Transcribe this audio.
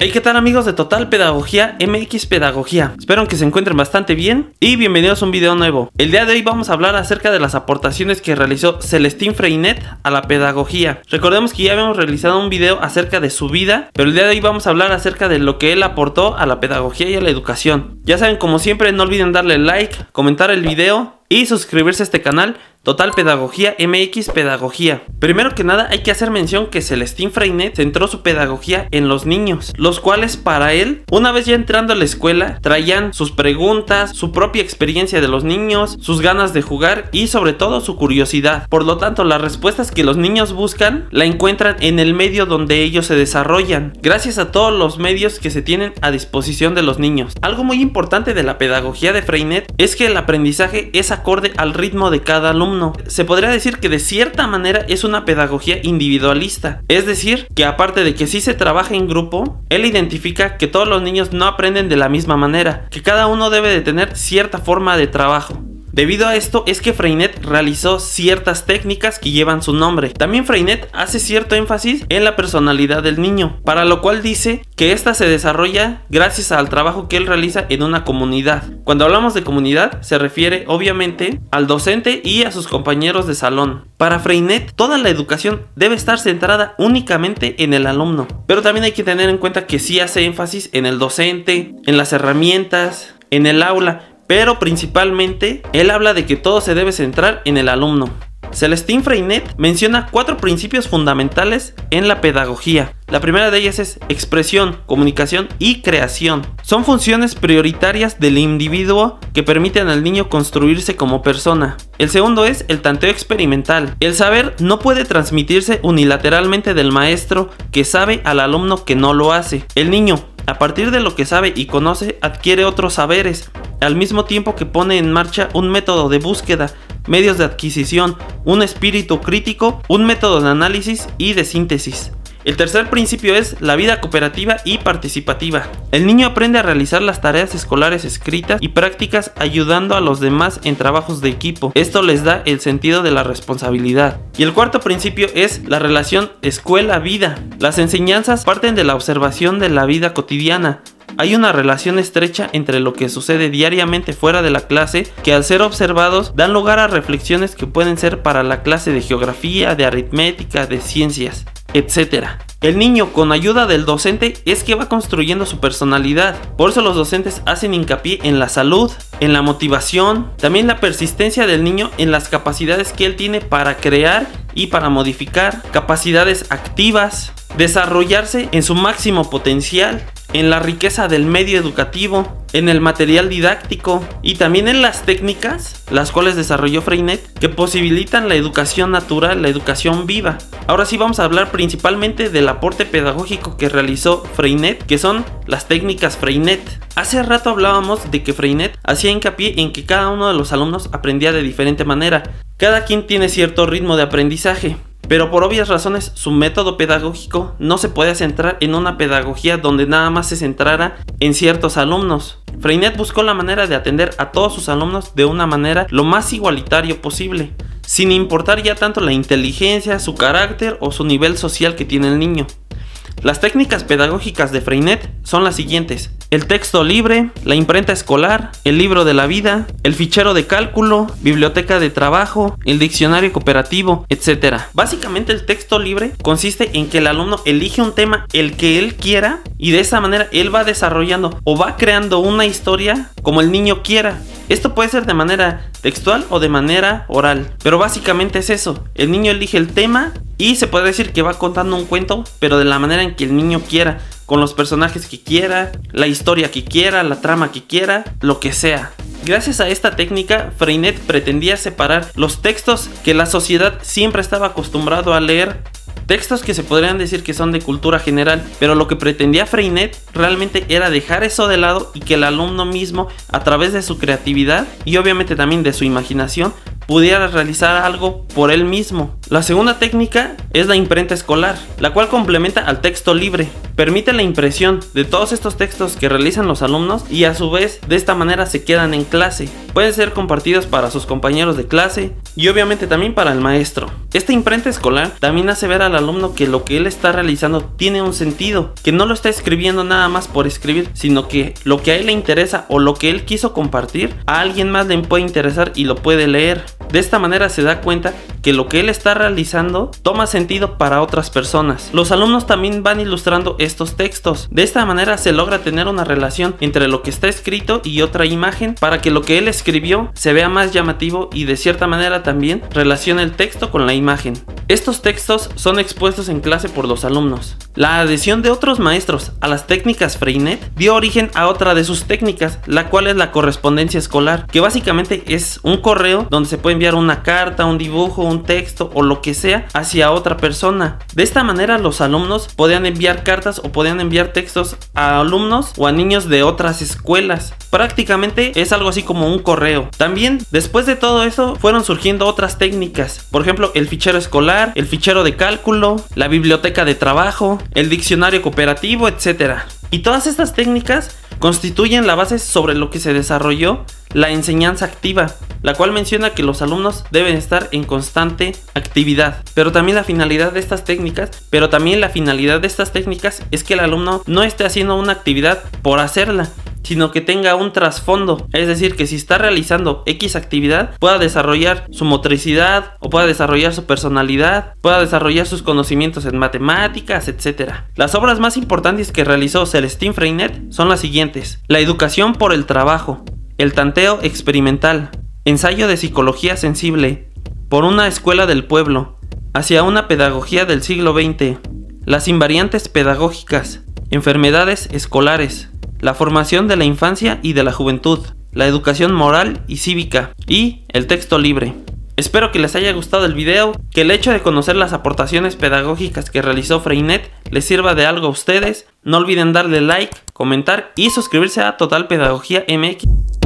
Hey, ¿qué tal amigos de Total Pedagogía MX Pedagogía? Espero que se encuentren bastante bien y bienvenidos a un video nuevo. El día de hoy vamos a hablar acerca de las aportaciones que realizó Celestín Freinet a la pedagogía. Recordemos que ya habíamos realizado un video acerca de su vida, pero el día de hoy vamos a hablar acerca de lo que él aportó a la pedagogía y a la educación. Ya saben, como siempre, no olviden darle like, comentar el video y suscribirse a este canal Total Pedagogía MX Pedagogía. Primero que nada hay que hacer mención que Celestín Freinet centró su pedagogía en los niños, los cuales para él, una vez ya entrando a la escuela, traían sus preguntas, su propia experiencia de los niños, sus ganas de jugar y sobre todo su curiosidad. Por lo tanto, las respuestas que los niños buscan la encuentran en el medio donde ellos se desarrollan, gracias a todos los medios que se tienen a disposición de los niños. Algo muy importante de la pedagogía de Freinet es que el aprendizaje es acorde al ritmo de cada alumno se podría decir que de cierta manera es una pedagogía individualista. Es decir, que aparte de que sí se trabaja en grupo, él identifica que todos los niños no aprenden de la misma manera, que cada uno debe de tener cierta forma de trabajo. Debido a esto es que Freinet realizó ciertas técnicas que llevan su nombre. También Freinet hace cierto énfasis en la personalidad del niño, para lo cual dice que ésta se desarrolla gracias al trabajo que él realiza en una comunidad. Cuando hablamos de comunidad se refiere obviamente al docente y a sus compañeros de salón. Para Freinet toda la educación debe estar centrada únicamente en el alumno, pero también hay que tener en cuenta que sí hace énfasis en el docente, en las herramientas, en el aula, pero principalmente él habla de que todo se debe centrar en el alumno. Celestín Freinet menciona cuatro principios fundamentales en la pedagogía. La primera de ellas es expresión, comunicación y creación. Son funciones prioritarias del individuo que permiten al niño construirse como persona. El segundo es el tanteo experimental. El saber no puede transmitirse unilateralmente del maestro que sabe al alumno que no lo hace. El niño, a partir de lo que sabe y conoce, adquiere otros saberes, al mismo tiempo que pone en marcha un método de búsqueda, medios de adquisición, un espíritu crítico, un método de análisis y de síntesis. El tercer principio es la vida cooperativa y participativa. El niño aprende a realizar las tareas escolares escritas y prácticas ayudando a los demás en trabajos de equipo. Esto les da el sentido de la responsabilidad. Y el cuarto principio es la relación escuela-vida. Las enseñanzas parten de la observación de la vida cotidiana, hay una relación estrecha entre lo que sucede diariamente fuera de la clase que al ser observados dan lugar a reflexiones que pueden ser para la clase de geografía, de aritmética, de ciencias, etc. El niño con ayuda del docente es que va construyendo su personalidad. Por eso los docentes hacen hincapié en la salud, en la motivación, también la persistencia del niño en las capacidades que él tiene para crear y para modificar, capacidades activas, desarrollarse en su máximo potencial, en la riqueza del medio educativo, en el material didáctico y también en las técnicas, las cuales desarrolló Freinet, que posibilitan la educación natural, la educación viva. Ahora sí vamos a hablar principalmente del aporte pedagógico que realizó Freinet, que son las técnicas Freinet. Hace rato hablábamos de que Freinet hacía hincapié en que cada uno de los alumnos aprendía de diferente manera. Cada quien tiene cierto ritmo de aprendizaje. Pero por obvias razones su método pedagógico no se puede centrar en una pedagogía donde nada más se centrara en ciertos alumnos. Freinet buscó la manera de atender a todos sus alumnos de una manera lo más igualitario posible, sin importar ya tanto la inteligencia, su carácter o su nivel social que tiene el niño. Las técnicas pedagógicas de Freinet son las siguientes. El texto libre, la imprenta escolar, el libro de la vida, el fichero de cálculo, biblioteca de trabajo, el diccionario cooperativo, etc. Básicamente el texto libre consiste en que el alumno elige un tema el que él quiera y de esa manera él va desarrollando o va creando una historia como el niño quiera. Esto puede ser de manera textual o de manera oral, pero básicamente es eso. El niño elige el tema y se puede decir que va contando un cuento, pero de la manera en que el niño quiera, con los personajes que quiera, la historia que quiera, la trama que quiera, lo que sea. Gracias a esta técnica, Freinet pretendía separar los textos que la sociedad siempre estaba acostumbrado a leer Textos que se podrían decir que son de cultura general, pero lo que pretendía Freinet realmente era dejar eso de lado y que el alumno mismo, a través de su creatividad y obviamente también de su imaginación, pudiera realizar algo por él mismo. La segunda técnica es la imprenta escolar, la cual complementa al texto libre. Permite la impresión de todos estos textos que realizan los alumnos y a su vez de esta manera se quedan en clase. Pueden ser compartidos para sus compañeros de clase y obviamente también para el maestro. Esta imprenta escolar también hace ver al alumno que lo que él está realizando tiene un sentido, que no lo está escribiendo nada más por escribir, sino que lo que a él le interesa o lo que él quiso compartir, a alguien más le puede interesar y lo puede leer. De esta manera se da cuenta que lo que él está realizando toma sentido para otras personas. Los alumnos también van ilustrando estos textos. De esta manera se logra tener una relación entre lo que está escrito y otra imagen para que lo que él escribió se vea más llamativo y de cierta manera también relacione el texto con la imagen. Estos textos son expuestos en clase por los alumnos. La adhesión de otros maestros a las técnicas Freinet dio origen a otra de sus técnicas, la cual es la correspondencia escolar, que básicamente es un correo donde se puede enviar una carta, un dibujo, un texto o lo que sea hacia otra persona. De esta manera los alumnos podían enviar cartas o podían enviar textos a alumnos o a niños de otras escuelas. Prácticamente es algo así como un correo. También después de todo eso fueron surgiendo otras técnicas. Por ejemplo, el fichero escolar, el fichero de cálculo, la biblioteca de trabajo, el diccionario cooperativo, etc. Y todas estas técnicas constituyen la base sobre lo que se desarrolló la enseñanza activa, la cual menciona que los alumnos deben estar en constante actividad. Pero también la finalidad de estas técnicas, pero también la finalidad de estas técnicas es que el alumno no esté haciendo una actividad por hacerla, sino que tenga un trasfondo. Es decir, que si está realizando X actividad, pueda desarrollar su motricidad o pueda desarrollar su personalidad, pueda desarrollar sus conocimientos en matemáticas, etc. Las obras más importantes que realizó Celestine Freinet son las siguientes. La educación por el trabajo, el tanteo experimental, ensayo de psicología sensible, por una escuela del pueblo, hacia una pedagogía del siglo XX, las invariantes pedagógicas, enfermedades escolares, la formación de la infancia y de la juventud, la educación moral y cívica y el texto libre. Espero que les haya gustado el video, que el hecho de conocer las aportaciones pedagógicas que realizó Freinet les sirva de algo a ustedes. No olviden darle like, comentar y suscribirse a Total Pedagogía MX.